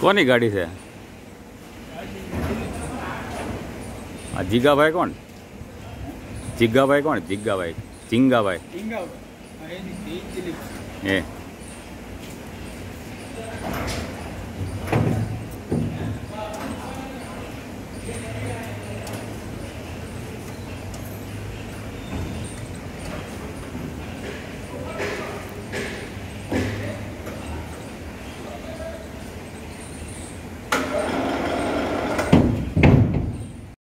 કોની ગાડી છે આ જીગાભાઈ કોણ જીગાભાઈ કોણ જીગાભાઈ ચિંગાભાઈ એ